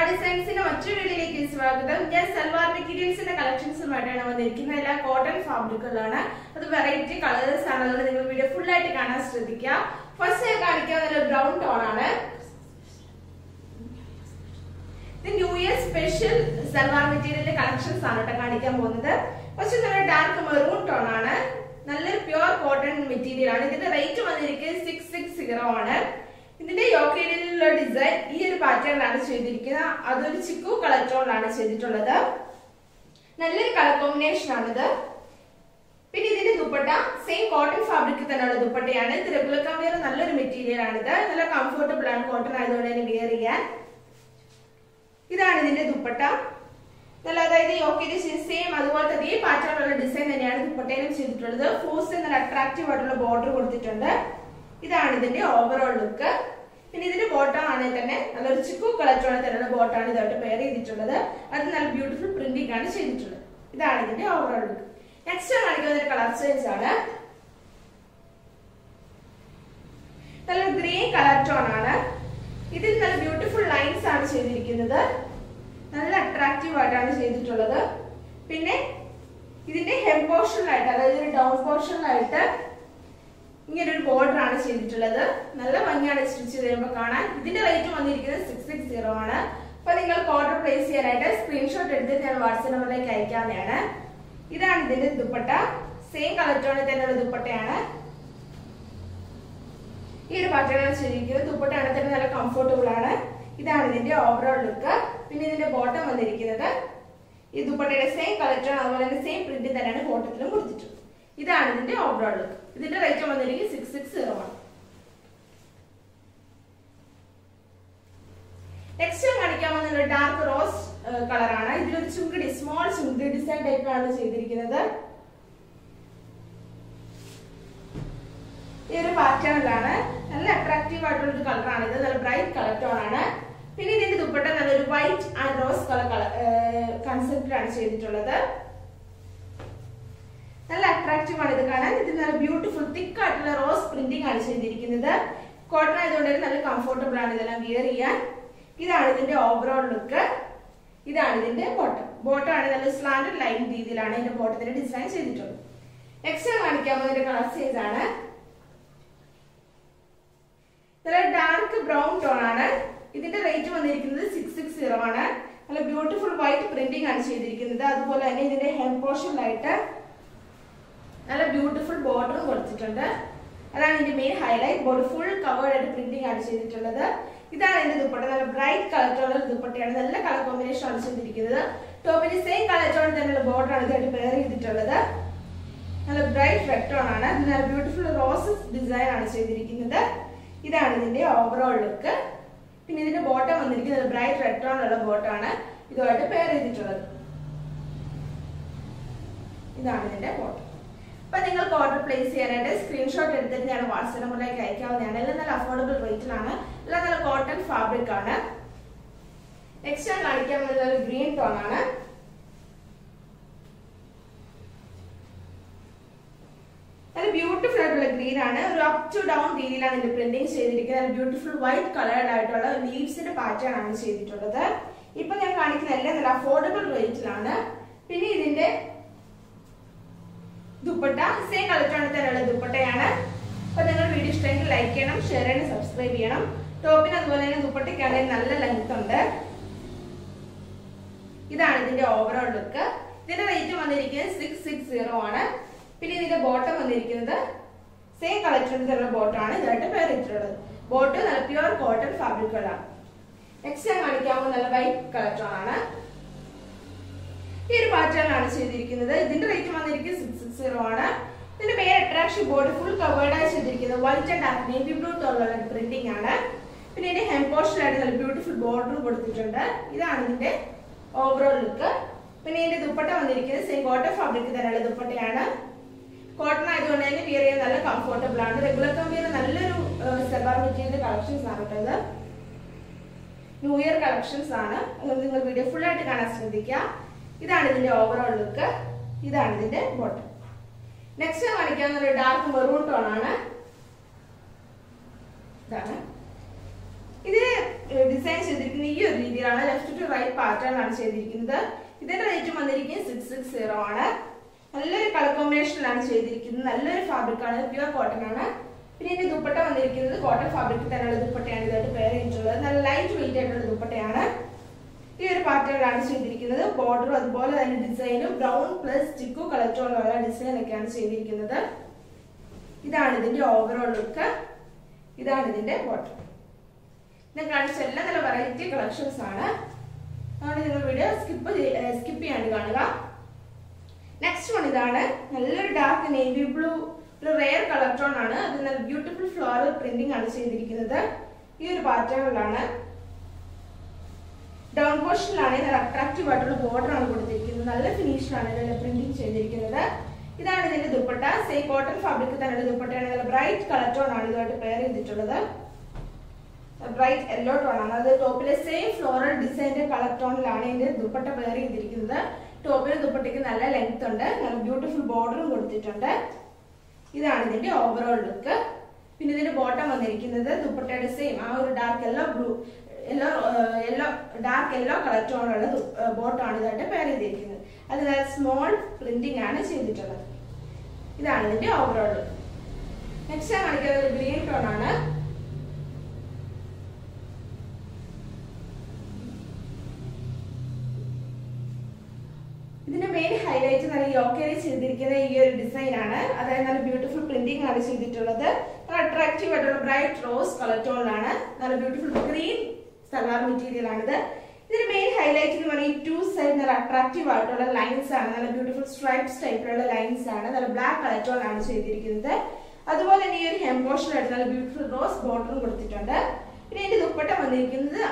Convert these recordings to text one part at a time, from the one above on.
ഡിസൈൻസിന്റെ മറ്റൊരു വീഡിയോയിലേക്ക് സ്വാഗതം. ഞാൻ സൽവാർ മെറ്റീരിയൽസിന്റെ കളക്ഷൻസുമായിട്ടാണ് വന്നിരിക്കുന്നത്. എല്ലാ കോട്ടൺ ഫാബ്രിക്കുകളാണ് അത് വെറൈറ്റി കളേഴ്സ് ആണ്. അതുകൊണ്ട് നിങ്ങൾ വീഡിയോ ഫുൾ ആയിട്ട് കാണാൻ ശ്രദ്ധിക്കുക ഫസ്റ്റ് ഞാൻ കാണിക്കാവുന്ന ബ്രൗൺ ടോൺ ആണ്. ന്യൂ ഇയർ സ്പെഷ്യൽ സൽവാർ മെറ്റീരിയലിന്റെ കളക്ഷൻസ് ആണ് കേട്ടോ കാണിക്കാൻ പോകുന്നത്. പക്ഷെ നല്ല ഡാർക്ക് മെറൂൺ ടോൺ ആണ്. നല്ലൊരു പ്യുവർ കോട്ടൺ മെറ്റീരിയൽ ആണ്. ഇതിന്റെ റേറ്റ് വന്നിരിക്കുന്നത് സിക്സ് സിക്സ് സീറോ ആണ്. ഇതിന്റെ യോക്രീനിലുള്ള ഡിസൈൻ ഈ ഒരു പാറ്റേണിലാണ് ചെയ്തിരിക്കുന്നത്. അതൊരു ചിക്കു കളർ ടോണിലാണ് ചെയ്തിട്ടുള്ളത്. നല്ലൊരു കളർ കോമ്പിനേഷൻ ആണിത്. പിന്നെ ഇതിന്റെ ദുപ്പട്ട സെയിം കോട്ടൺ ഫാബ്രിക് തന്നെയുള്ള ദുപ്പട്ടയാണ്. ഇത് റെഗുലർ കമ്പിയർ നല്ലൊരു മെറ്റീരിയൽ ആണിത്. നല്ല കംഫർട്ടബിൾ ആണ് കോട്ടൺ ആയതുകൊണ്ട് തന്നെ വെയർ ചെയ്യാൻ. ഇതാണ് ഇതിന്റെ ദുപ്പട്ട. നല്ല അതായത് യോക്കിന്റെ സെയിം തന്നെ ഈ പാറ്റേണിലുള്ള ഡിസൈൻ തന്നെയാണ് ദുപ്പട്ടയിലും ചെയ്തിട്ടുള്ളത്. ഫോസ് എന്നൊരു അട്രാക്റ്റീവ് ആയിട്ടുള്ള ബോർഡർ കൊടുത്തിട്ടുണ്ട്. ഇതാണ് ഇതിന്റെ ഓവറോൾ ലുക്ക് പിന്നെ ഇതിന്റെ ബോട്ടം ആണെങ്കിൽ തന്നെ നല്ലൊരു ചിക്കു കളറ്റോടെ തരുന്ന ബോട്ടാണ് ഇതായിട്ട് പെയർ ചെയ്തിട്ടുള്ളത്. അത് നല്ല ബ്യൂട്ടിഫുൾ പ്രിന്റിംഗ് ആണ് ചെയ്തിട്ടുള്ളത്. ഇതാണ് ഇതിന്റെ ഓവറോൾ ലുക്ക് നെക്സ്റ്റ് കാണിക്കുന്ന ഒരു കളർ ചേഞ്ച് ആണ്. നല്ല ഗ്രീൻ കളർ ടോൺ ആണ്. ഇതിൽ നല്ല ബ്യൂട്ടിഫുൾ ലൈൻസ് ആണ് ചെയ്തിരിക്കുന്നത്. നല്ല അട്രാക്റ്റീവ് ആയിട്ടാണ് ചെയ്തിട്ടുള്ളത്. പിന്നെ ഇതിന്റെ ഹെം പോർഷനിലായിട്ട് അതായത് ഒരു ഡൗൺ പോർഷനിലായിട്ട് ഇങ്ങനെ ഒരു ബോർഡർ ആണ് ചെയ്തിട്ടുള്ളത്. നല്ല ഭംഗിയാണ് സ്റ്റിച്ച് ചെയ്യുമ്പോൾ കാണാൻ. ഇതിന്റെ റേറ്റ് വന്നിരിക്കുന്നത് സിക്സ് സിക്സ് സീറോ ആണ്. അപ്പൊ നിങ്ങൾക്ക് ഓർഡർ പ്ലേസ് ചെയ്യാനായിട്ട് സ്ക്രീൻഷോട്ട് എടുത്ത് ഞാൻ വാട്സ്ആപ്പ് നമ്പറിലേക്ക് അയക്കാവുന്നതാണ്. ഇതാണ് ഇതിന്റെ ദുപ്പട്ട. സെയിം കളർ ടോണിൽ തന്നെയുള്ള ദുപ്പട്ടയാണ്. ഈ ഒരു പാറ്റേണാണ് ചെയ്തിരിക്കുന്നത് ദുപ്പട്ടയാണ് തന്നെ നല്ല കംഫർട്ടബിൾ ആണ്. ഇതാണ് ഇതിന്റെ ഓവറോൾ ലുക്ക് പിന്നെ ഇതിന്റെ ബോട്ടം വന്നിരിക്കുന്നത്. ഈ ദുപ്പട്ടയുടെ സെയിം കളർ ടോൺ അതുപോലെ തന്നെ സെയിം പ്രിന്റ് തന്നെയാണ് ബോട്ടത്തിലും കൊടുത്തിട്ടുള്ളത്. ഇതാണ് ഇതിന്റെ ഓവറോൾ ലുക്ക് ഇതിന്റെ റേറ്റ് വന്നിരിക്കുന്നത് സിക്സ് സിക്സ് സീറോ ആണ്. നെക്സ്റ്റ് കാണിക്കാൻ വന്നത് ഡാർക്ക് റോസ് കളറാണ് ഇതിലൊരു ചുങ്കടി സ്മോൾ ചുങ്കടി ഡിസൈൻ ടൈപ്പിലാണ് ചെയ്തിരിക്കുന്നത്. ഈ ഒരു പാറ്റേണിലാണ് നല്ല അട്രാക്റ്റീവ് ആയിട്ടുള്ള ഒരു കളറാണ് ഇത്. നല്ല ബ്രൈറ്റ് കളർ ടോൺ ആണ്. പിന്നെ ഇതിന്റെ ദുപ്പട്ട നല്ലൊരു വൈറ്റ് ആൻഡ് റോസ് കളർ കൺസെപ്റ്റിലാണ് ചെയ്തിട്ടുള്ളത്. നല്ല അട്രാക്റ്റീവ് ആണ് ഇത് കാണാൻ. ഇത് നല്ല ബ്യൂട്ടിഫുൾ തിക്ക് ആയിട്ടുള്ള റോസ് പ്രിന്റിംഗ് ആണ് ചെയ്തിരിക്കുന്നത്. കോട്ടൺ ആയതുകൊണ്ട് നല്ല കംഫോർട്ടബിൾ ആണ് ഇതെല്ലാം വിയർ ചെയ്യാൻ. ഇതാണ് ഇതിന്റെ ഓവറോൾ ലുക്ക് ഇതാണ് ഇതിന്റെ ബോട്ടം ബോട്ടം ആണ് നല്ല സ്ലാൻഡ് ലൈൻ രീതിയിലാണ് ഇതിന്റെ ബോട്ടത്തിന്റെ ഡിസൈൻ ചെയ്തിട്ടുള്ളത്. നെക്സ്റ്റ് കാണിക്കാൻ പോകുന്ന കളർ സൈസ് ആണ്. നല്ല ഡാർക്ക് ബ്രൗൺ ടോൺ ആണ്. ഇതിന്റെ റേറ്റ് വന്നിരിക്കുന്നത് സിക്സ് സിക്സ് സീറോ ആണ്. നല്ല ബ്യൂട്ടിഫുൾ വൈറ്റ് പ്രിന്റിംഗ് ആണ് ചെയ്തിരിക്കുന്നത്. അതുപോലെ തന്നെ ഇതിന്റെ ഹെം പോർഷനിലായിട്ട് നല്ല ബ്യൂട്ടിഫുൾ ബോർഡറും കൊടുത്തിട്ടുണ്ട്. അതാണ് ഇതിന്റെ main highlight border full covered ആയിട്ട് പ്രിന്റിംഗ് ആണ് ചെയ്തിട്ടുള്ളത്. ഇതാണ് എന്റെ ദുപ്പട്ട. നല്ല ബ്രൈറ്റ് കളർ ടോണുള്ള ദുപ്പട്ടയാണ്. നല്ല കളർ കോമ്പിനേഷൻ ആണ് ചെയ്തിരിക്കുന്നത്. ടോപ്പിന് സെയിം കളർ ടോൺ തന്നെയുള്ള ബോർഡർ ആണ് ഇതായിട്ട് പെയർ ചെയ്തിട്ടുള്ളത്. നല്ല ബ്രൈറ്റ് റെഡ് ടോൺ ആണ് നല്ല ബ്യൂട്ടിഫുൾ റോസസ് ഡിസൈൻ ആണ് ചെയ്തിരിക്കുന്നത്. ഇതാണ് ഇതിന്റെ ഓവറോൾ ലുക്ക് പിന്നെ ഇതിന്റെ ബോട്ടം വന്നിരിക്കുന്നത് ബ്രൈറ്റ് റെഡ് ടോൺ ഉള്ള ബോട്ടാണ് ഇതുമായിട്ട് പെയർ ചെയ്തിട്ടുള്ളത്. ഇതാണ് ഇതിന്റെ ബോട്ടം അപ്പൊ നിങ്ങൾക്ക് ഓർഡർ പ്ലേസ് ചെയ്യാനായിട്ട് സ്ക്രീൻഷോട്ട് എടുത്തിട്ട് ഞാൻ വാട്സ്ആപ്പ് നമ്പറിലേക്ക് അയക്കാവുന്നതാണ്. എല്ലാം നല്ല അഫോർഡബിൾ റേറ്റിലാണ് എല്ലാം നല്ല കോട്ടൺ ഫാബ്രിക് ആണ്. നെക്സ്റ്റ് ഞാൻ കാണിക്കാൻ ഒരു ഗ്രീൻ ടോൺ ആണ്. നല്ല ബ്യൂട്ടിഫുൾ ആയിട്ടുള്ള ഗ്രീൻ ആണ്. ഒരു അപ് ടു ഡൗൺ രീതിയിലാണ് ഇതിന്റെ പ്രിന്റിംഗ് ചെയ്തിരിക്കുന്നത്. നല്ല ബ്യൂട്ടിഫുൾ വൈറ്റ് കളേർഡ് ആയിട്ടുള്ള ലീവ്സിന്റെ പാറ്റേൺ ആണ് ചെയ്തിട്ടുള്ളത്. ഇപ്പൊ ഞാൻ കാണിക്കുന്ന എല്ലാം നല്ല അഫോർഡബിൾ റേറ്റിലാണ് പിന്നെ ഇതിന്റെ ദുപ്പട്ട സെയിം കളറ്റാണ് തന്നെയുള്ള ദുപ്പട്ടയാണ്. അപ്പൊ നിങ്ങൾ വീഡിയോ ഇഷ്ടമെങ്കിൽ ലൈക്ക് ചെയ്യണം ഷെയർ ചെയ്യണം സബ്സ്ക്രൈബ് ചെയ്യണം. ടോപ്പിന് അതുപോലെ തന്നെ ദുപ്പട്ടയ്ക്കാണെങ്കിൽ നല്ല ലെങ്ത് ഉണ്ട്. ഇതാണ് ഇതിന്റെ ഓവറോൾ ലുക്ക് ഇതിന്റെ റേറ്റ് വന്നിരിക്കുന്നത് സിക്സ് സിക്സ് സീറോ ആണ്. പിന്നെ ഇതിന്റെ ബോട്ടം വന്നിരിക്കുന്നത് സെയിം കളക്ഷൻസിലുള്ള ബോട്ടാണ് ഇതായിട്ട് പേർ ഇട്ടിട്ടുള്ളത്. ബോട്ട് നല്ല പ്യുവർ കോട്ടൺ ഫാബ്രിക്കുകളാണ് നെക്സ്റ്റ് ഞാൻ കാണിക്കാവുന്ന നല്ല വൈറ്റ് കളർ ആണ്. ഈ ഒരു പാറ്റേണാണ് ചെയ്തിരിക്കുന്നത്. ഇതിന്റെ റേറ്റ് വന്നിരിക്കുന്നത് സിക്സ് സിക്സ് സീറോ ആണ്. ഇതിന്റെ മെയിൻ അട്രാക്ഷൻ ബോർഡ് ഫുൾ കവേർഡായി ചെയ്തിരിക്കുന്നത് വൈറ്റ് ആൻഡ് നേവി ബ്ലൂ ടോളുള്ള പ്രിന്റിംഗ് ആണ്. പിന്നെ ഇതിന്റെ ഹെം പോർഷനായിട്ട് നല്ല ബ്യൂട്ടിഫുൾ ബോർഡർ കൊടുത്തിട്ടുണ്ട്. ഇതാണ് ഇതിന്റെ ഓവറോൾ ലുക്ക് പിന്നെ ഇതിന്റെ ദുപ്പട്ട വന്നിരിക്കുന്നത് സെയിം കോട്ടൺ ഫാബ്രിക് തന്നെയുള്ള ദുപ്പട്ടയാണ്. കോട്ടൺ ആയതുകൊണ്ട് തന്നെ വിയർ ചെയ്യാൻ നല്ല കംഫർട്ടബിൾ ആണ്. റെഗുലർ കമ്പിയർ നല്ലൊരു സെബാർ മെറ്റീരിയൽ കളക്ഷൻസ് ആണ് കേട്ടത് ന്യൂ ഇയർ കളക്ഷൻസ് ആണ്. നിങ്ങൾ വീഡിയോ ഫുൾ ആയിട്ട് കാണാൻ ശ്രദ്ധിക്കുക. ഇതാണ് ഇതിന്റെ ഓവറോൾ ലുക്ക് ഇതാണ് ഇതിന്റെ ബോട്ടം നെക്സ്റ്റ് കാണിക്കാൻ ഒരു ഡാർക്ക് മെറൂൺ ടോൺ ആണ്. ഇതാണ് ഇത് ഡിസൈൻ ചെയ്തിരിക്കുന്നത് ഈ ഒരു റൈറ്റ് പാറ്റേൺ ആണ് ചെയ്തിരിക്കുന്നത്. ഇതിന്റെ റേറ്റ് വന്നിരിക്കുന്നത് സിക്സ് സിക്സ് സീറോ ആണ്. നല്ലൊരു കളർ കോമ്പിനേഷനിലാണ് ചെയ്തിരിക്കുന്നത്. നല്ലൊരു ഫാബ്രിക് ആണ്. പ്യുവർ കോട്ടൺ ആണ്. പിന്നെ ഇതിന്റെ ദുപ്പട്ട വന്നിരിക്കുന്നത് കോട്ടൺ ഫാബ്രിക് തന്നെയുള്ള ദുപ്പട്ടയാണ്. ഇതായിട്ട് പേര് ചെയ്തിട്ടുള്ളത് നല്ല ലൈറ്റ് വെയിറ്റ് ആയിട്ടുള്ള ദുപ്പട്ടയാണ്. ഈ ഒരു പാറ്റേണിലാണ് ചെയ്തിരിക്കുന്നത്. ബോർഡറും അതുപോലെ തന്നെ ഡിസൈനും ബ്രൗൺ പ്ലസ് ചിക്കു കളർ ടോണിലുള്ള ഡിസൈൻ ഒക്കെയാണ് ചെയ്തിരിക്കുന്നത്. ഇതാണ് ഇതിന്റെ ഓവറോൾ ലുക്ക് ഇതാണ് ഇതിന്റെ ബോട്ടം ഞാൻ കാണിച്ച എല്ലാ നല്ല വെറൈറ്റി കളക്ഷൻസ് ആണ്. അതുകൊണ്ട് നിങ്ങൾ വീഡിയോ സ്കിപ്പ് സ്കിപ്പ് ചെയ്യാണ്ട് കാണുക. നെക്സ്റ്റ് വൺ ഇതാണ്. നല്ലൊരു ഡാർക്ക് നേവി ബ്ലൂ ഒരു റെയർ കളർ ടോൺ ആണ്. അത് നല്ല ബ്യൂട്ടിഫുൾ ഫ്ലോറൽ പ്രിന്റിംഗ് ആണ് ചെയ്തിരിക്കുന്നത്. ഈ ഒരു പാറ്റേണിലാണ് ഡൗൺ പോർഷനിലാണ് നല്ല അട്രാക്റ്റീവ് ആയിട്ടുള്ള ബോർഡർ ആണ് കൊടുത്തിരിക്കുന്നത്. നല്ല ഫിനിഷിലാണ് ഇതിന്റെ പ്രിന്റിംഗ് ചെയ്തിരിക്കുന്നത്. ഇതാണ് ഇതിന്റെ ദുപ്പട്ട. സെയിം കോട്ടൺ ഫാബ്രിക് തന്നെ ദുപ്പട്ടയാണ്. നല്ല ബ്രൈറ്റ് കളർ ടോൺ ആണ് ഇതുമായിട്ട് പെയർ ചെയ്തിട്ടുള്ളത്. ബ്രൈറ്റ് യെല്ലോ ടോൺ ആണ് അത് ടോപ്പിലെ സെയിം ഫ്ലോറൽ ഡിസൈന്റെ കളർ ടോണിലാണ് ഇതിന്റെ ദുപ്പട്ട വെയർ ചെയ്തിരിക്കുന്നത്. ടോപ്പിലെ ദുപ്പട്ടയ്ക്ക് നല്ല ലെങ്ത് ഉണ്ട്. നല്ല ബ്യൂട്ടിഫുൾ ബോർഡറും കൊടുത്തിട്ടുണ്ട്. ഇതാണ് ഇതിന്റെ ഓവറോൾ ലുക്ക് പിന്നെ ഇതിന്റെ ബോട്ടം വന്നിരിക്കുന്നത് ദുപ്പട്ടയുടെ സെയിം ആ ഒരു dark yellow blue yellow yellow dark yellow colour ടോണുള്ള ബോട്ടമാണ് ഇതായിട്ട് പെയർ ചെയ്തിരിക്കുന്നത്. അത് നല്ല സ്മോൾ പ്രിന്റിംഗ് ആണ് ചെയ്തിട്ടുള്ളത്. ഇതാണ് ഇതിന്റെ ഓവറോൾ ലുക്ക് നെക്സ്റ്റ് കാണിക്കുന്നത് ഗ്രീൻ യോക്കയിൽ ചെയ്തിരിക്കുന്ന ഈ ഒരു ഡിസൈൻ ആണ്. അതായത് നല്ല ബ്യൂട്ടിഫുൾ പ്രിന്റിംഗ് ആണ് ചെയ്തിട്ടുള്ളത്. അട്രാക്റ്റീവ് ആയിട്ടുള്ള ബ്രൈറ്റ് റോസ് കളർ ടോണിലാണ് നല്ല ബ്യൂട്ടിഫുൾ ഗ്രീൻ സലാർ മെറ്റീരിയൽ ആണിത്. ഇതിന്റെ മെയിൻ ഹൈലൈറ്റ് എന്ന് പറയുന്നത് ടു സൈഡ് നല്ല അട്രാക്റ്റീവ് ആയിട്ടുള്ള ലൈൻസ് ആണ്. നല്ല ബ്യൂട്ടിഫുൾ സ്ട്രൈപ്സ് ടൈപ്പിലുള്ള ലൈൻസ് ആണ്. നല്ല ബ്ലാക്ക് കളർ ആണ് ചെയ്തിരിക്കുന്നത്. അതുപോലെ തന്നെ ഈ ഒരു ഹെം പോർഷൻ ആയിട്ട് നല്ല ബ്യൂട്ടിഫുൾ റോസ് ബോർഡറും കൊടുത്തിട്ടുണ്ട്. പിന്നെ ഇതിന്റെ ദുപ്പട്ട വന്നിരിക്കുന്നത്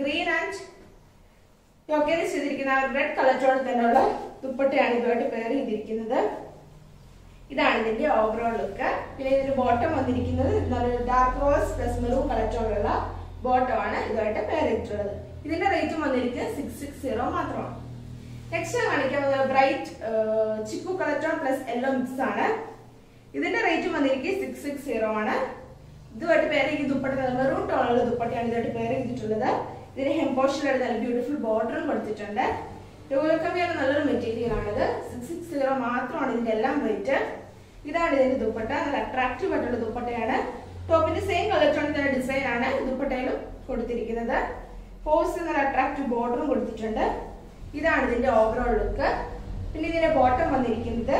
ഗ്രീൻ ആൻഡ് യോക്കേനെ ചെയ്തിരിക്കുന്ന റെഡ് ടോണിൽ തന്നെയുള്ള ദുപ്പട്ടയാണ് ഇതുമായിട്ട് പെയർ ചെയ്തിരിക്കുന്നത്. ഇതാണ് ഇതിന്റെ ഓവറോൾ ലുക്ക് പിന്നെ ഇതിന്റെ ബോട്ടം വന്നിരിക്കുന്നത് നല്ലൊരു dark rose plus maroon colour ടോണിലുള്ള bottom ആണ് ഇതുമായിട്ട് പെയർ ചെയ്തിട്ടുള്ളത്. ഇതിന്റെ റേറ്റും വന്നിരിക്കുന്നത് സിക്സ് സിക്സ് സീറോ മാത്രമാണ്. നെക്സ്റ്റ് കാണിക്കുന്നത് bright chikoo colour tone plus yellow mix ആണ്. ഇതിന്റെ റേറ്റും വന്നിരിക്കുന്നത് സിക്സ് സിക്സ് സീറോ ആണ്. ഇതുമായിട്ട് പേര് ഈ ദുപ്പട്ട മെറൂൺ ടോണുള്ള ദുപ്പട്ടയാണ് ഇതുമായിട്ട് പേര് ചെയ്തിട്ടുള്ളത്. ഇതിന് ഹെംപോഷനിലായിട്ട് നല്ല ബ്യൂട്ടിഫുൾ ബോർഡറും കൊടുത്തിട്ടുണ്ട്. രൂപക്കമ്മിയാണ് നല്ലൊരു മെറ്റീരിയൽ ആണിത്. സിക്സ് സിക്സ് സീറോ മാത്രമാണ് ഇതിന്റെ എല്ലാം റേറ്റ് ഇതാണ് ഇതിന്റെ ദുപ്പട്ട. നല്ല അട്രാക്റ്റീവ് ആയിട്ടുള്ള ദുപ്പട്ടയാണ്. ടോപ്പിന്റെ സെയിം കളർ ടോണിൽ തന്നെ ഡിസൈൻ ആണ് ദുപ്പട്ടയിലും കൊടുത്തിരിക്കുന്നത്. ഫോഴ്സ് നല്ല അട്രാക്റ്റീവ് ബോർഡറും കൊടുത്തിട്ടുണ്ട്. ഇതാണ് ഇതിന്റെ ഓവറോൾ ലുക്ക് പിന്നെ ഇതിന്റെ ബോട്ടം വന്നിരിക്കുന്നത്.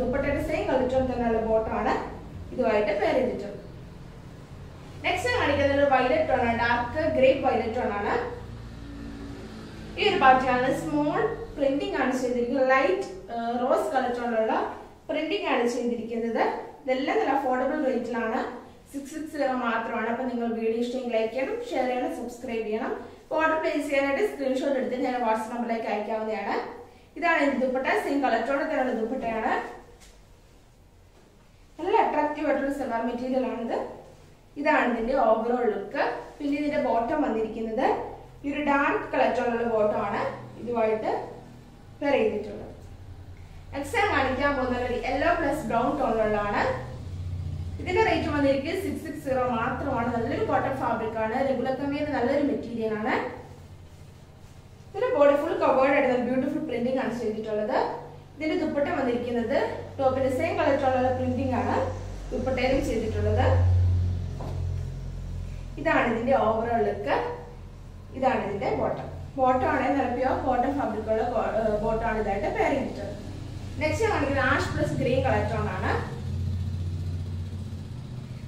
ദുപ്പട്ടയുടെ സെയിം ടോൺ തന്നെയുള്ള ബോട്ടമാണ് ഇതുമായിട്ട് പേര് നെക്സ്റ്റ് കാണിക്കുന്നത് ഒരു വൈലറ്റ് ടോൺ ആണ്. ഡാർക്ക് ഗ്രേ വൈലറ്റ് ടോൺ ആണ്. ഈ ഒരു പാർട്ടിയാണ് സ്മോൾ പ്രിന്റിംഗ് ആണ് ചെയ്തിരിക്കുന്നത്. ലൈറ്റ് റോസ് കളർ ടോണിലുള്ള പ്രിന്റിംഗ് ആണ് ചെയ്തിരിക്കുന്നത്. ഇതെല്ലാം നല്ല അഫോർഡബിൾ റേറ്റിലാണ് സിക്സ് സിക്സ് സീറോ മാത്രമാണ്. അപ്പൊ നിങ്ങൾ വീഡിയോ ഇഷ്ടമെങ്കിൽ ലൈക്ക് ചെയ്യണം ഷെയർ ചെയ്യണം സബ്സ്ക്രൈബ് ചെയ്യണം. ഓർഡർ പ്ലേസ് ചെയ്യാനായിട്ട് സ്ക്രീൻഷോട്ട് എടുത്ത് ഞാൻ വാട്സ്ആപ്പ് നമ്പറിലേക്ക് അയക്കാവുന്നതാണ്. ഇതാണ് ഇത് ദുപ്പട്ട. സെയിം കളർ ടോണിൽ തന്നെയുള്ള ദുപ്പട്ടയാണ്. നല്ല അട്രാക്റ്റീവ് ആയിട്ടുള്ള സെൽവാർ മെറ്റീരിയൽ ആണിത്. ഇതാണ് ഇതിന്റെ ഓവറോൾ ലുക്ക് പിന്നെ ഇതിന്റെ ബോട്ടം വന്നിരിക്കുന്നത് ഈ ഒരു ഡാർക്ക് കളർ ടോണുള്ള ബോട്ടം ആണ് ഇതുമായിട്ട് പെയർ ചെയ്തിട്ടുള്ളത്. ഞാൻ കാണിക്കാൻ പോകുന്നത് ഒരു യെല്ലോ പ്ലസ് ബ്രൗൺ ടോണിലുള്ളതാണ് ഇതിന്റെ റേറ്റ് വന്നിരിക്കുന്നത് സിക്സ് സിക്സ് സീറോ മാത്രമാണ്. നല്ലൊരു കോട്ടൺ ഫാബ്രിക് ആണ്. റെഗുലർ കമ്മിയുടെ നല്ലൊരു മെറ്റീരിയൽ ആണ്. ഇതിന്റെ ബോഡി ഫുൾ കവേർഡ് ആയിട്ട് ബ്യൂട്ടിഫുൾ പ്രിന്റിംഗ് ആണ് ചെയ്തിട്ടുള്ളത്. ഇതിന്റെ ദുപ്പട്ട വന്നിരിക്കുന്നത് ടോപ്പിന്റെ സെയിം ടോണുള്ള പ്രിന്റിംഗ് ആണ് ദുപ്പട്ടയിലും ചെയ്തിട്ടുള്ളത്. ഇതാണ് ഇതിന്റെ ഓവറോൾ ലുക്ക് ഇതാണ് ഇതിന്റെ ബോട്ടം ബോട്ടം ആണെങ്കിൽ നിറപ്പിയോ ബോട്ടം ഫാബ്രിക്കുള്ള ബോട്ടം ആണ് ഇതായിട്ട് പേരിങ് ഇട്ടത്. നെക്സ്റ്റ് കാണിക്കുന്നത് ash plus green colour tone ആണ്.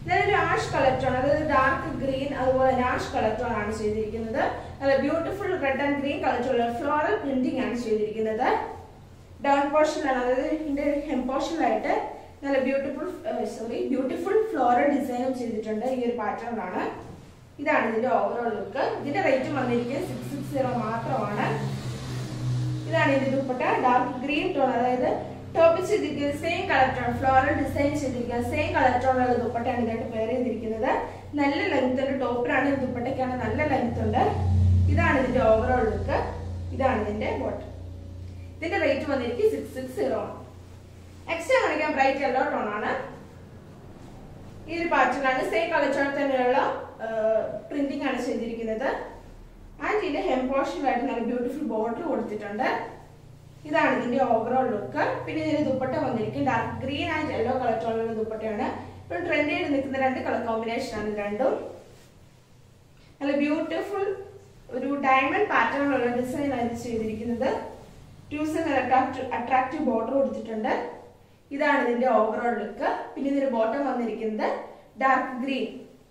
ഇതൊരു ആഷ് കളർ ടോൺ അതായത് ഡാർക്ക് ഗ്രീൻ അതുപോലെ തന്നെ ആഷ് കളർ ടോൺ ആണ് ചെയ്തിരിക്കുന്നത്. നല്ല beautiful red and green colour tone floral printing ആണ് ചെയ്തിരിക്കുന്നത്. ഡൗൺ പോർഷനിലാണ് അതായത് ഇതിന്റെ ഹെം പോർഷനിലായിട്ട് നല്ല ബ്യൂട്ടിഫുൾ സോറി ബ്യൂട്ടിഫുൾ ഫ്ലോറൽ ഡിസൈനും ചെയ്തിട്ടുണ്ട്. ഈ ഒരു പാറ്റേണിലാണ് ഇതാണ് ഇതിന്റെ ഓവറോൾ ലുക്ക് ഇതിന്റെ റേറ്റ് വന്നിരിക്കുന്നത് സിക്സ് സിക്സ് സീറോ മാത്രമാണ്. ഇതാണ് ഇതിന്റെ ദുപ്പട്ട. ഡാർക്ക് ഗ്രീൻ ടോൺ അതായത് ടോപ്പ് ചെയ്തിരിക്കുന്നത് same colour tone floral design ചെയ്തിരിക്കുക സെയിം കളർ ടോണുള്ള ദുപ്പട്ടയാണ് ഇതായിട്ട് പെയർ ചെയ്തിരിക്കുന്നത്. നല്ല ലെങ്ത് ഉണ്ട് ടോപ്പിലാണ് ദുപ്പട്ടയ്ക്കാണ് നല്ല ലെങ്ത് ഉണ്ട്. ഇതാണ് ഇതിന്റെ ഓവറോൾ ലുക്ക് ഇതാണ് ഇതിന്റെ ബോട്ടം ഇതിന്റെ റേറ്റ് വന്നിരിക്കും സിക്സ് സിക്സ് സീറോ ആണ്. എക്സ്ട്രാ കാണിക്കാൻ ബ്രൈറ്റ് യെല്ലോ ടോൺ ആണ്. ഈ ഒരു പാറ്റേൺ ആണ്. സെയിം കളർ ടോൺ തന്നെയുള്ള പ്രിന്റിംഗ് ആണ് ചെയ്തിരിക്കുന്നത്. ആൻഡ് ഇതിന്റെ ഹെം പോർഷനിലായിട്ട് നല്ല ബ്യൂട്ടിഫുൾ ബോർഡർ കൊടുത്തിട്ടുണ്ട്. ഇതാണ് ഇതിന്റെ ഓവറോൾ ലുക്ക് പിന്നെ ഇതിന്റെ ദുപ്പട്ട വന്നിരിക്കും. Dark green and yellow colour ടോണിലുള്ള ദുപ്പട്ടയാണ്. ഇപ്പോൾ ചെയ്ത് നിൽക്കുന്ന രണ്ട് കളർ കോമ്പിനേഷൻ ആണ് രണ്ടും. നല്ല ബ്യൂട്ടിഫുൾ ഒരു ഡയമണ്ട് പാറ്റേണിലുള്ള ഡിസൈൻ ആണ് ചെയ്തിരിക്കുന്നത്. ട്യൂസ് അട്രാക്റ്റീവ് ബോർഡർ കൊടുത്തിട്ടുണ്ട്. ഇതാണ് ഇതിന്റെ ഓവറോൾ ലുക്ക് പിന്നെ ഇതിന്റെ ബോട്ടം വന്നിരിക്കുന്നത് ഡാർക്ക് ഗ്രീൻ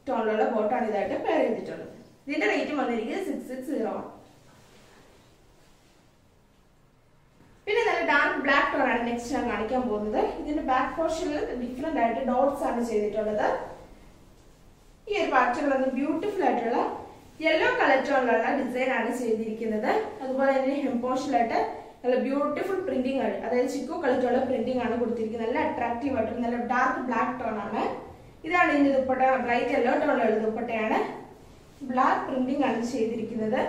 ടോണിലുള്ള ബോട്ടാണ് ഇതായിട്ട് പെയർ ചെയ്തിട്ടുള്ളത്. ഇതിന്റെ റേറ്റ് വന്നിരിക്കുന്നത് സിക്സ് സിക്സ് സീറോ ആണ്. പിന്നെ നല്ല ഡാർക്ക് ബ്ലാക്ക് കളർ ആണ് നെക്സ്റ്റ് ഞാൻ കാണിക്കാൻ പോകുന്നത്. ഇതിന്റെ ബാക്ക് പോർഷനിൽ ഡിഫറെന്റ് ആയിട്ട് ഡോട്ട്സ് ആണ് ചെയ്തിട്ടുള്ളത്. ഈ ഒരു വന്ന് ബ്യൂട്ടിഫുൾ ആയിട്ടുള്ള യെല്ലോ കളർ ടോണിലുള്ള ഡിസൈൻ ആണ് ചെയ്തിരിക്കുന്നത്. അതുപോലെ തന്നെ ഹെം പോർഷനിലായിട്ട് നല്ല ബ്യൂട്ടിഫുൾ പ്രിന്റിംഗ് ആണ്. അതായത് ചിക്കു കളിച്ചുള്ള പ്രിന്റിംഗ് ആണ് കൊടുത്തിരിക്കുന്നത്. നല്ല അട്രാക്റ്റീവ് ആയിട്ടുള്ള നല്ല ഡാർക്ക് ബ്ലാക്ക് ടോൺ ആണ്. ഇതാണ് ഇതിന്റെ ദുപ്പട്ട. ബ്രൈറ്റ് യെല്ലോ ടോണിലുള്ള ദുപ്പട്ടയാണ്. ബ്ലാക്ക് പ്രിന്റിംഗ് ആണ് ചെയ്തിരിക്കുന്നത്.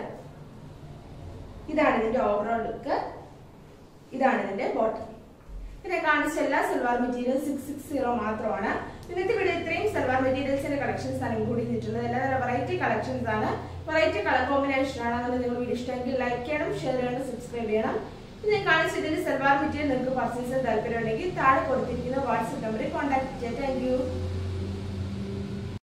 ഇതാണ് ഇതിന്റെ ഓവറോൾ ലുക്ക് ഇതാണ് ഇതിന്റെ ബോട്ടം ഇതിനെ കാണിച്ച എല്ലാ salwar material six six zero മാത്രമാണ്. ഇന്നത്തെ വീഡിയോ ഇത്രയും സൽവാർ മെറ്റീരിയൽസിന്റെ കളക്ഷൻസ് ആണ് ഇൻക്ലൂഡ് ചെയ്തിട്ടുള്ളത്. എല്ലാ നല്ല വെറൈറ്റി കളക്ഷൻസ് ആണ്. വെറൈറ്റി കളർ കോമ്പിനേഷൻ ആണ്. അങ്ങനെ നിങ്ങൾ വീഡിയോ ഇഷ്ടമെങ്കിൽ ലൈക്ക് ചെയ്യണം ഷെയർ ചെയ്യണം സബ്സ്ക്രൈബ് ചെയ്യണം. ഇതിനെ കാണിച്ച ഇതിന്റെ സൽവാർ മെറ്റീരിയൽ നിങ്ങൾക്ക് പർച്ചേസ് ചെയ്യാൻ താല്പര്യമുണ്ടെങ്കിൽ താഴെ കൊടുത്തിരിക്കുന്ന വാട്സ്ആപ്പ് നമ്പറിൽ കോൺടാക്ട് ചെയ്യാം. താങ്ക്